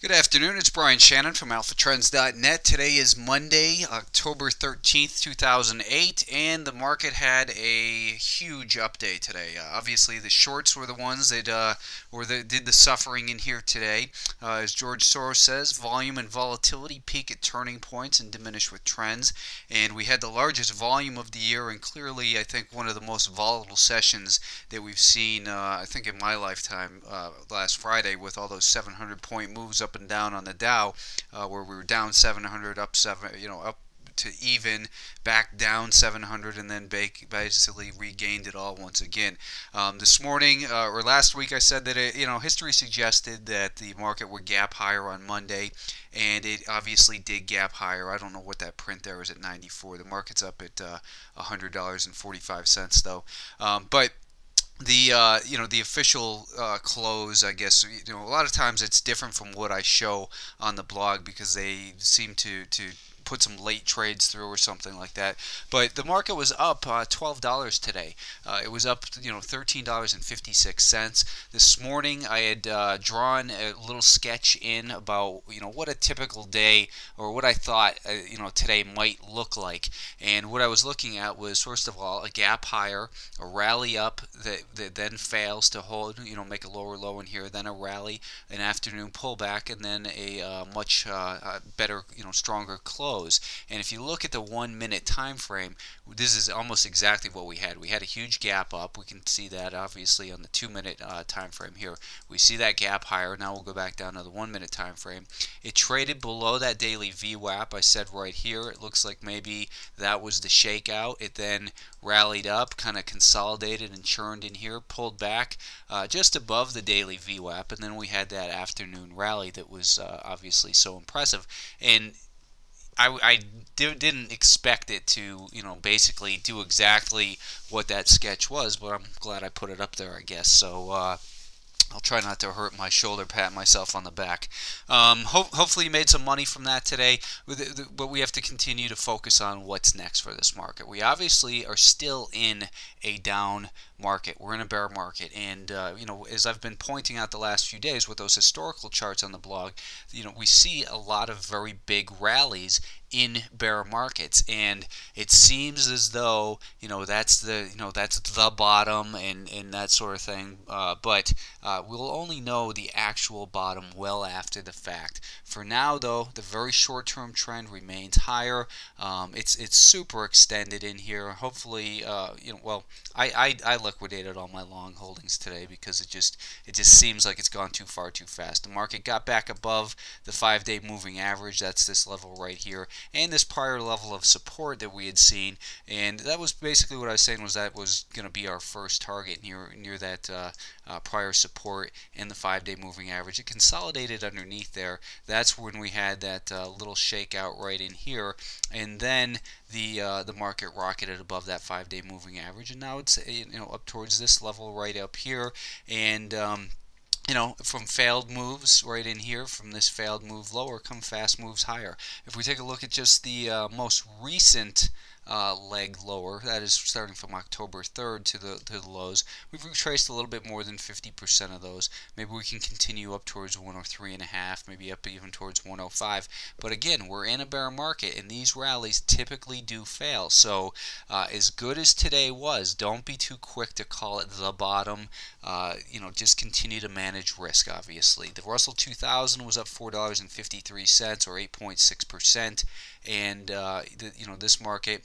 Good afternoon. It's Brian Shannon from AlphaTrends.net. Today is Monday, October 13th, 2008, and the market had a huge update today. Uh, obviously, the shorts were the ones that uh, were the, did the suffering in here today. Uh, as George Soros says, volume and volatility peak at turning points and diminish with trends. And we had the largest volume of the year, and clearly, I think, one of the most volatile sessions that we've seen, uh, I think, in my lifetime uh, last Friday with all those 700 point moves up up and down on the Dow, uh, where we were down 700, up seven, you know, up to even, back down 700, and then basically regained it all once again. Um, this morning uh, or last week, I said that it, you know history suggested that the market would gap higher on Monday, and it obviously did gap higher. I don't know what that print there is at 94. The market's up at uh, $100.45 though, um, but the uh, you know the official uh, close I guess you know a lot of times it's different from what I show on the blog because they seem to to put some late trades through or something like that. But the market was up uh, $12 today. Uh, it was up, you know, $13.56. This morning I had uh, drawn a little sketch in about, you know, what a typical day or what I thought, uh, you know, today might look like. And what I was looking at was, first of all, a gap higher, a rally up that, that then fails to hold, you know, make a lower low in here, then a rally, an afternoon pullback, and then a uh, much uh, better, you know, stronger close And if you look at the one minute time frame, this is almost exactly what we had. We had a huge gap up. We can see that obviously on the two minute uh, time frame here. We see that gap higher. Now we'll go back down to the one minute time frame. It traded below that daily VWAP. I said right here, it looks like maybe that was the shakeout. It then rallied up, kind of consolidated and churned in here, pulled back uh, just above the daily VWAP, and then we had that afternoon rally that was uh, obviously so impressive. And I, I didn't expect it to, you know, basically do exactly what that sketch was, but I'm glad I put it up there, I guess. So, uh, I'll try not to hurt my shoulder, pat myself on the back. Um, ho hopefully, you made some money from that today, but we have to continue to focus on what's next for this market. We obviously are still in a down market. We're in a bear market, and uh, you know, as I've been pointing out the last few days with those historical charts on the blog, you know, we see a lot of very big rallies in bear markets and it seems as though you know that's the you know that's the bottom and and that sort of thing uh, but uh, we'll only know the actual bottom well after the fact. For now though the very short-term trend remains higher. Um, it's it's super extended in here. Hopefully uh, you know well I, I, I liquidated all my long holdings today because it just it just seems like it's gone too far too fast. The market got back above the five-day moving average. That's this level right here and this prior level of support that we had seen. And that was basically what I was saying was that was going to be our first target near near that uh, uh, prior support in the five-day moving average. It consolidated underneath there. That's when we had that uh, little shakeout right in here, and then the uh, the market rocketed above that five-day moving average, and now it's you know up towards this level right up here, and um, you know, from failed moves right in here, from this failed move lower, come fast moves higher. If we take a look at just the uh, most recent uh, leg lower. That is starting from October 3rd to the to the lows. We've retraced a little bit more than 50% of those. Maybe we can continue up towards 103.5, maybe up even towards 105. But again, we're in a bear market, and these rallies typically do fail. So uh, as good as today was, don't be too quick to call it the bottom. Uh, you know, just continue to manage risk. Obviously, the Russell 2000 was up $4.53 or 8.6 percent, and uh, the, you know this market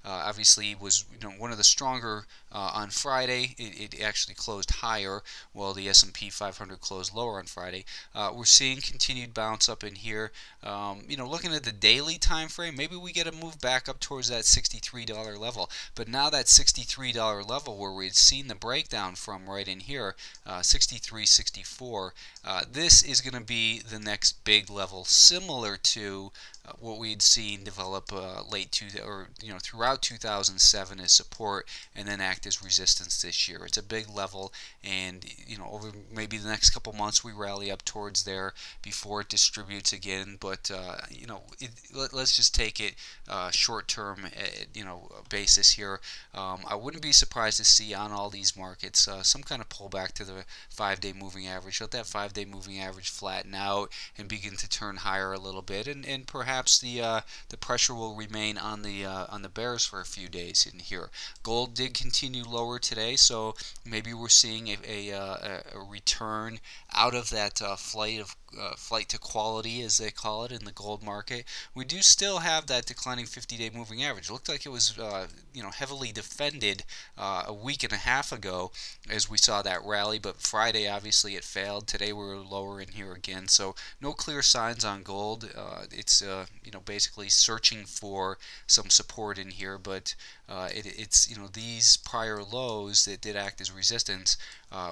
uh, obviously was you know one of the stronger uh, on Friday. It, it, actually closed higher while the S&P 500 closed lower on Friday. Uh, we're seeing continued bounce up in here. Um, you know, looking at the daily time frame, maybe we get a move back up towards that $63 level. But now that $63 level where we had seen the breakdown from right in here, uh, 63, 64, uh, this is going to be the next big level, similar to uh, what we had seen develop late to or you know throughout throughout 2007 as support and then act as resistance this year. It's a big level, and you know over maybe the next couple months we rally up towards there before it distributes again. But uh, you know, it, let, us just take it uh, short-term, uh, you know, basis here. Um, I wouldn't be surprised to see on all these markets uh, some kind of pullback to the five-day moving average. Let that five-day moving average flatten out and begin to turn higher a little bit, and, and perhaps the uh, the pressure will remain on the uh, on the for a few days in here. Gold did continue lower today, so maybe we're seeing a, a, uh, a return out of that uh, flight of uh, flight to quality, as they call it in the gold market. We do still have that declining 50-day moving average. It looked like it was, uh, you know, heavily defended uh, a week and a half ago, as we saw that rally. But Friday, obviously, it failed. Today, we're lower in here again. So no clear signs on gold. It's, you know, basically searching for some support in here, but uh, it, it's, you know, these prior lows that did act as resistance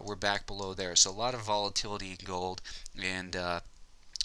were back below there. So a lot of volatility in gold, and uh,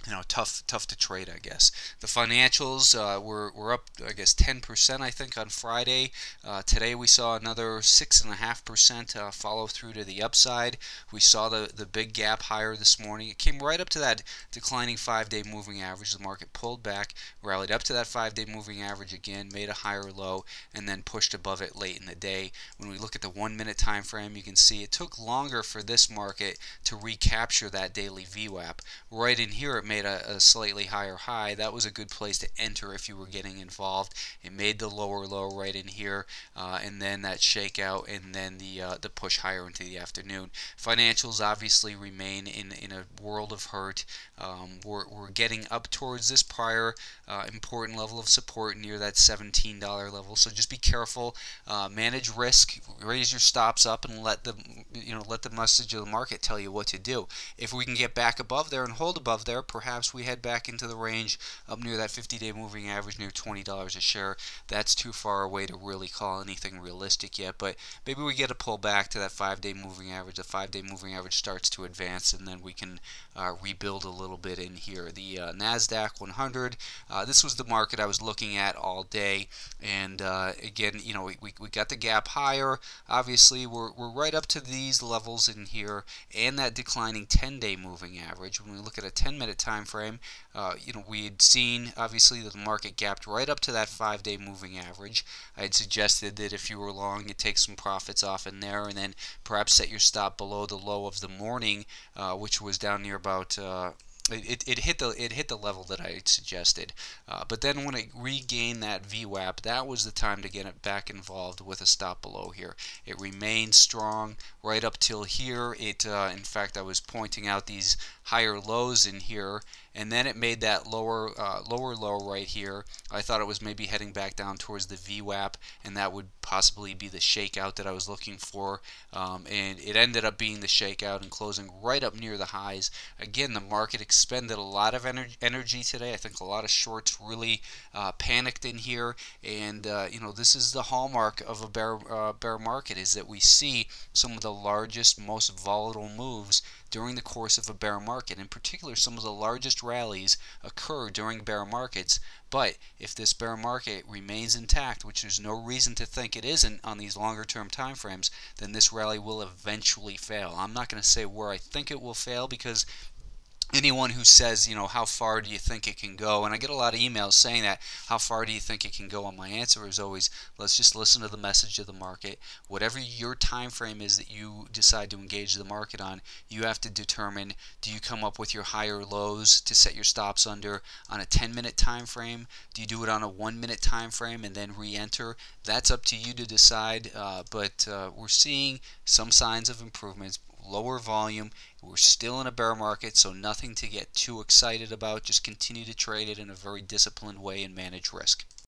you know, tough, tough to trade, I guess. The financials uh, were, were up, I guess, 10%, I think, on Friday. Uh, today we saw another 6.5% uh, follow through to the upside. We saw the, the big gap higher this morning. It came right up to that declining five day moving average. The market pulled back, rallied up to that five day moving average again, made a higher low, and then pushed above it late in the day. When we look at the one minute time frame, you can see it took longer for this market to recapture that daily VWAP. Right in here, it made a, a, slightly higher high, that was a good place to enter if you were getting involved. It made the lower low right in here, uh, and then that shakeout, and then the uh, the push higher into the afternoon. Financials obviously remain in in a world of hurt. Um, we're, we're getting up towards this prior uh, important level of support near that $17 level. So just be careful, uh, manage risk, raise your stops up, and let the you know let the message of the market tell you what to do. If we can get back above there and hold above there, perhaps we head back into the range up near that 50-day moving average near $20 a share. That's too far away to really call anything realistic yet, but maybe we get a pull back to that five-day moving average. The five-day moving average starts to advance, and then we can uh, rebuild a little bit in here. The uh, Nasdaq 100. Uh, this was the market I was looking at all day, and uh, again, you know, we, we got the gap higher. Obviously, we're, we're right up to these levels in here, and that declining 10-day moving average. When we look at a 10-minute time frame, uh, you know, we had seen obviously that the market gapped right up to that five-day moving average. I had suggested that if you were long, you take some profits off in there, and then perhaps set your stop below the low of the morning, uh, which was down near about uh, it, it hit the it hit the level that I suggested. Uh, but then when it regained that VWAP, that was the time to get it back involved with a stop below here. It remained strong right up till here. It uh, in fact I was pointing out these higher lows in here and then it made that lower uh, lower low right here. I thought it was maybe heading back down towards the VWAP and that would possibly be the shakeout that I was looking for um, and it ended up being the shakeout and closing right up near the highs. Again the market expended a lot of ener energy today. I think a lot of shorts really uh, panicked in here and uh, you know this is the hallmark of a bear, uh, bear market is that we see some of the largest most volatile moves during the course of a bear market. In particular, some of the largest rallies occur during bear markets. But if this bear market remains intact, which there's no reason to think it isn't on these longer term time frames, then this rally will eventually fail. I'm not going to say where I think it will fail because anyone who says, you know, how far do you think it can go? And I get a lot of emails saying that, how far do you think it can go? And my answer is always, let's just listen to the message of the market. Whatever your time frame is that you decide to engage the market on, you have to determine, do you come up with your higher lows to set your stops under on a 10 minute time frame? Do you do it on a one minute time frame and then re-enter? That's up to you to decide, uh, but uh, we're seeing some signs of improvements lower volume. We're still in a bear market, so nothing to get too excited about. Just continue to trade it in a very disciplined way and manage risk.